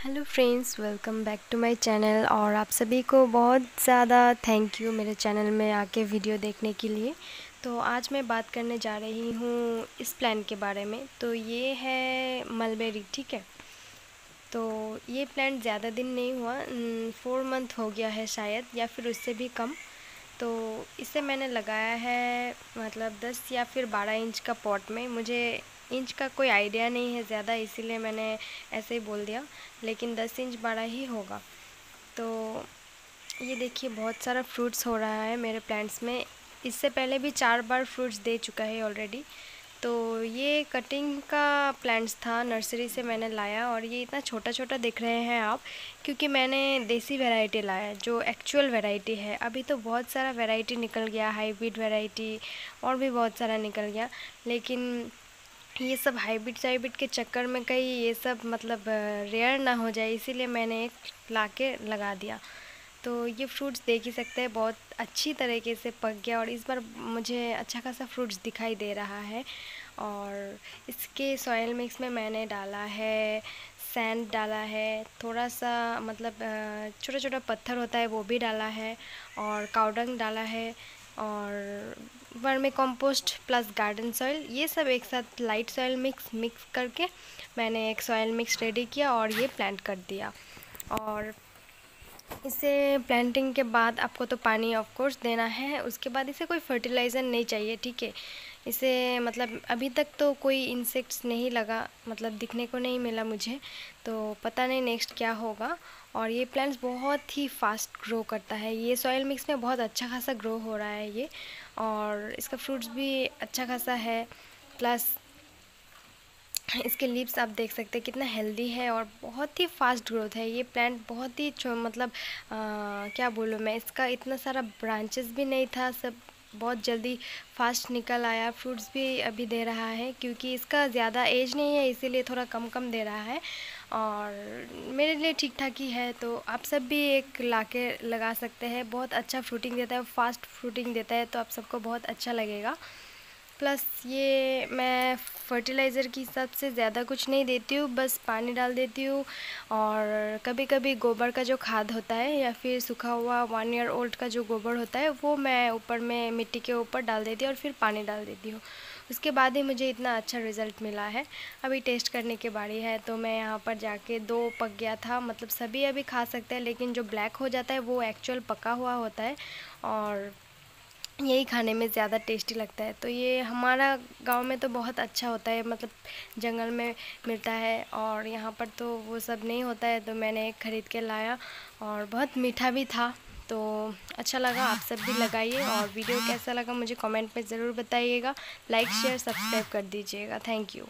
Hello friends welcome back to my channel और आप सभी को बहुत ज़्यादा थैंक यू मेरे चैनल में आके वीडियो देखने के लिए। तो आज मैं बात करने जा रही हूँ इस प्लान के बारे में। तो ये है मलबेरी ठीक है? तो ये प्लान ज़्यादा दिन नहीं हुआ फोर मंथ हो गया है शायद या फिर उससे भी कम। तो इसे मैंने लगाया है मतलब दस या फिर बारह इंच का पॉट में। मुझे इंच का कोई आइडिया नहीं है ज़्यादा, इसीलिए मैंने ऐसे ही बोल दिया। लेकिन दस इंच बड़ा ही होगा। तो ये देखिए, बहुत सारा फ्रूट्स हो रहा है मेरे प्लांट्स में। इससे पहले भी चार बार फ्रूट्स दे चुका है ऑलरेडी। तो ये कटिंग का प्लांट्स था, नर्सरी से मैंने लाया और ये इतना छोटा छोटा दिख रहे हैं आप, क्योंकि मैंने देसी वैरायटी लाया जो एक्चुअल वैरायटी है। अभी तो बहुत सारा वैरायटी निकल गया, हाइब्रिड वैरायटी और भी बहुत सारा निकल गया। लेकिन ये सब हाइब्रिड साइब्रिड के चक्कर में कहीं ये सब मतलब रेयर ना हो जाए, इसीलिए मैंने एक ला के लगा दिया। तो ये फ्रूट्स देख ही सकते हैं, बहुत अच्छी तरीके से पक गया और इस बार मुझे अच्छा खासा फ्रूट्स दिखाई दे रहा है। और इसके सॉयल मिक्स में मैंने डाला है सैंड डाला है, थोड़ा सा मतलब छोटा छोटा पत्थर होता है वो भी डाला है और काउडंग डाला है। और vermicompost plus garden soil ये सब एक साथ लाइट सॉइल मिक्स मिक्स करके मैंने एक सॉइल मिक्स रेडी किया और ये प्लांट कर दिया। और इसे प्लांटिंग के बाद आपको तो पानी ऑफ़ कोर्स देना है, उसके बाद इसे कोई फर्टिलाइज़र नहीं चाहिए, ठीक है? इसे मतलब अभी तक तो कोई इंसेक्ट्स नहीं लगा मतलब दिखने को नहीं मिला मुझे तो पता नहीं नेक्स्ट क्या होगा। और ये प्लांट्स बहुत ही फास्ट ग्रो करता है, ये सॉइल मिक्स में बहुत अच्छा खासा ग्रो हो रहा है ये, और इसका फ्रूट्स भी अच्छा खासा है प्लस इसके लिप्स आप देख सकते हैं कितना हेल्दी है और बहुत ही फास्ट ग्रोथ है। ये प्लांट बहुत ही मतलब आ, क्या बोलूँ मैं इसका इतना सारा ब्रांचेस भी नहीं था सब बहुत जल्दी फास्ट निकल आया फ्रूट्स भी अभी दे रहा है क्योंकि इसका ज़्यादा एज नहीं है इसीलिए थोड़ा कम कम दे रहा है। और मेरे लिए ठीक ठाक ही है तो आप सब भी एक ला के लगा सकते हैं बहुत अच्छा फ्रूटिंग देता है फास्ट फ्रूटिंग देता है तो आप सबको बहुत अच्छा लगेगा। प्लस ये मैं फर्टिलाइज़र के हिसाब से ज़्यादा कुछ नहीं देती हूँ, बस पानी डाल देती हूँ और कभी कभी गोबर का जो खाद होता है या फिर सूखा हुआ वन ईयर ओल्ड का जो गोबर होता है, वो मैं ऊपर में मिट्टी के ऊपर डाल देती हूँ और फिर पानी डाल देती हूँ। उसके बाद ही मुझे इतना अच्छा रिज़ल्ट मिला है। अभी टेस्ट करने की बारी है तो मैं यहाँ पर जाके दो पक गया था मतलब सभी अभी खा सकते हैं, लेकिन जो ब्लैक हो जाता है, वो एक्चुअल पका हुआ होता है और यही खाने में ज़्यादा टेस्टी लगता है। तो ये हमारा गाँव में तो बहुत अच्छा होता है मतलब जंगल में मिलता है और यहाँ पर तो वो सब नहीं होता है तो मैंने ख़रीद के लाया और बहुत मीठा भी था। तो अच्छा लगा, आप सब भी लगाइए और वीडियो कैसा लगा मुझे कमेंट में ज़रूर बताइएगा। लाइक, शेयर, सब्सक्राइब कर दीजिएगा। Thank you.